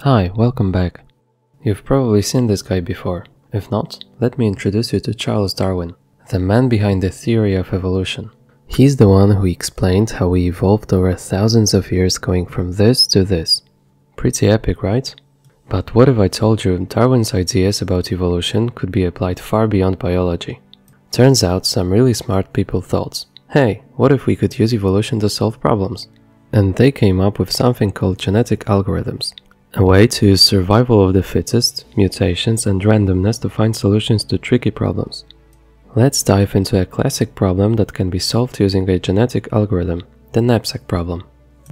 Hi, welcome back. You've probably seen this guy before. If not, let me introduce you to Charles Darwin, the man behind the theory of evolution. He's the one who explained how we evolved over thousands of years going from this to this. Pretty epic, right? But what if I told you Darwin's ideas about evolution could be applied far beyond biology? Turns out some really smart people thought, hey, what if we could use evolution to solve problems? And they came up with something called genetic algorithms, a way to use survival of the fittest, mutations and randomness to find solutions to tricky problems. Let's dive into a classic problem that can be solved using a genetic algorithm, the knapsack problem.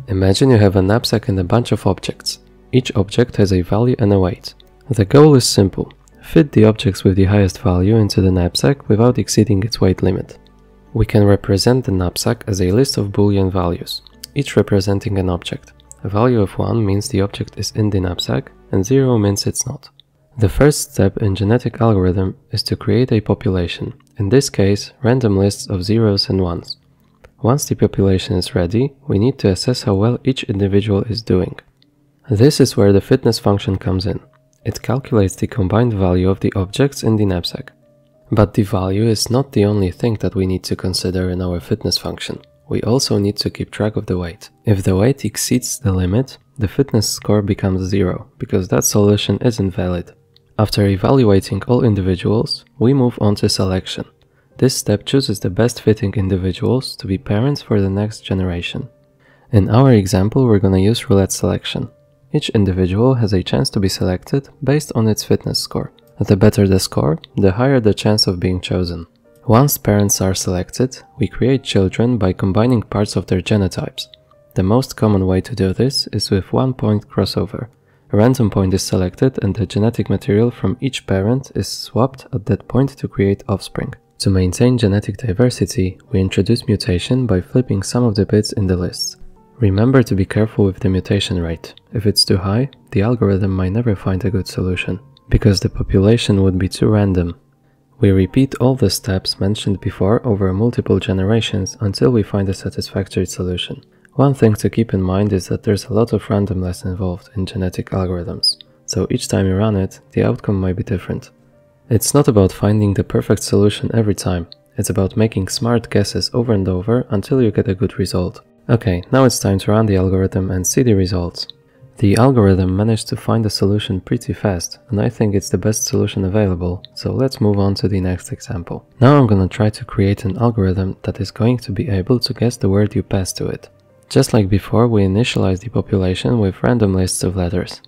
Imagine you have a knapsack and a bunch of objects. Each object has a value and a weight. The goal is simple. Fit the objects with the highest value into the knapsack without exceeding its weight limit. We can represent the knapsack as a list of boolean values, each representing an object. A value of 1 means the object is in the knapsack, and 0 means it's not. The first step in genetic algorithm is to create a population, in this case random lists of zeros and ones. Once the population is ready, we need to assess how well each individual is doing. This is where the fitness function comes in. It calculates the combined value of the objects in the knapsack. But the value is not the only thing that we need to consider in our fitness function we also need to keep track of the weight. If the weight exceeds the limit, the fitness score becomes zero, because that solution isn't valid. After evaluating all individuals, we move on to selection. This step chooses the best fitting individuals to be parents for the next generation. In our example, we're gonna use roulette selection. Each individual has a chance to be selected based on its fitness score. The better the score, the higher the chance of being chosen. Once parents are selected, we create children by combining parts of their genotypes. The most common way to do this is with one-point crossover. A random point is selected and the genetic material from each parent is swapped at that point to create offspring. To maintain genetic diversity, we introduce mutation by flipping some of the bits in the lists. Remember to be careful with the mutation rate. If it's too high, the algorithm might never find a good solution, because the population would be too random we repeat all the steps mentioned before over multiple generations until we find a satisfactory solution. One thing to keep in mind is that there's a lot of randomness involved in genetic algorithms, so each time you run it, the outcome might be different. It's not about finding the perfect solution every time, it's about making smart guesses over and over until you get a good result. Okay, now it's time to run the algorithm and see the results. The algorithm managed to find a solution pretty fast, and I think it's the best solution available, so let's move on to the next example. Now I'm gonna try to create an algorithm that is going to be able to guess the word you pass to it. Just like before, we initialize the population with random lists of letters.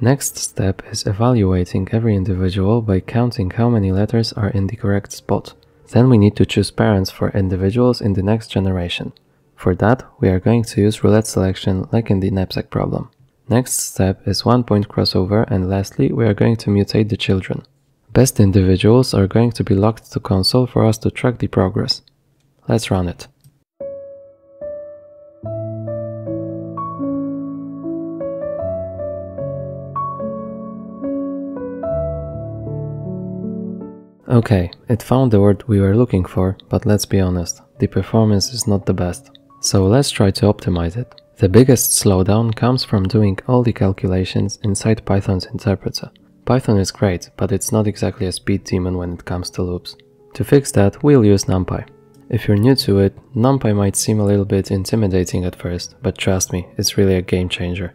Next step is evaluating every individual by counting how many letters are in the correct spot. Then we need to choose parents for individuals in the next generation. For that, we are going to use roulette selection like in the knapsack problem. Next step is one point crossover and lastly we are going to mutate the children. Best individuals are going to be locked to console for us to track the progress. Let's run it. Okay, it found the word we were looking for, but let's be honest, the performance is not the best. So let's try to optimize it. The biggest slowdown comes from doing all the calculations inside Python's interpreter. Python is great, but it's not exactly a speed demon when it comes to loops. To fix that, we'll use NumPy. If you're new to it, NumPy might seem a little bit intimidating at first, but trust me, it's really a game changer.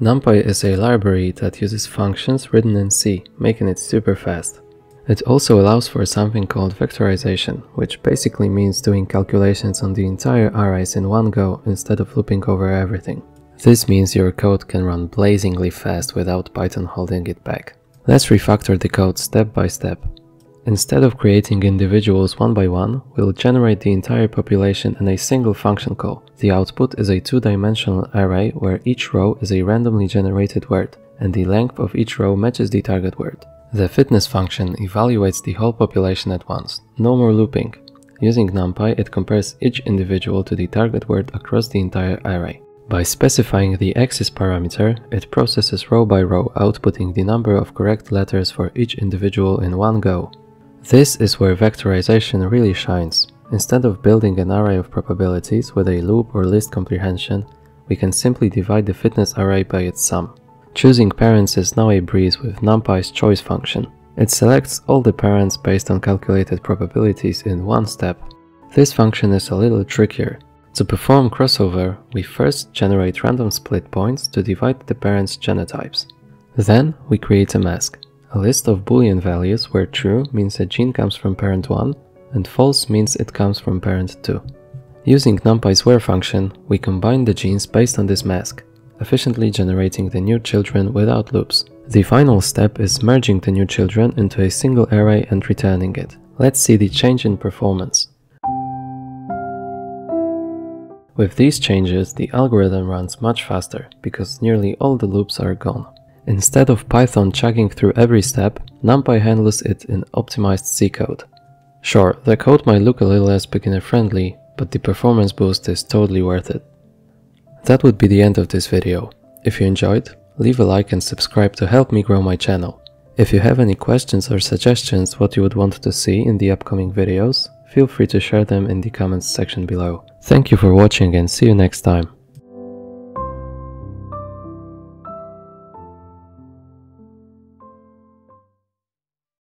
NumPy is a library that uses functions written in C, making it super fast. It also allows for something called vectorization, which basically means doing calculations on the entire arrays in one go instead of looping over everything. This means your code can run blazingly fast without Python holding it back. Let's refactor the code step by step. Instead of creating individuals one by one, we'll generate the entire population in a single function call. The output is a two-dimensional array where each row is a randomly generated word, and the length of each row matches the target word. The fitness function evaluates the whole population at once, no more looping. Using NumPy, it compares each individual to the target word across the entire array. By specifying the axis parameter, it processes row by row, outputting the number of correct letters for each individual in one go. This is where vectorization really shines. Instead of building an array of probabilities with a loop or list comprehension, we can simply divide the fitness array by its sum. Choosing parents is now a breeze with NumPy's choice function. It selects all the parents based on calculated probabilities in one step. This function is a little trickier. To perform crossover, we first generate random split points to divide the parents' genotypes. Then we create a mask, a list of boolean values where true means a gene comes from parent 1 and false means it comes from parent 2. Using NumPy's where function, we combine the genes based on this mask, efficiently generating the new children without loops. The final step is merging the new children into a single array and returning it. Let's see the change in performance. With these changes, the algorithm runs much faster, because nearly all the loops are gone. Instead of Python chugging through every step, NumPy handles it in optimized C code. Sure, the code might look a little less beginner friendly, but the performance boost is totally worth it. That would be the end of this video. If you enjoyed, leave a like and subscribe to help me grow my channel. If you have any questions or suggestions what you would want to see in the upcoming videos, feel free to share them in the comments section below. Thank you for watching and see you next time.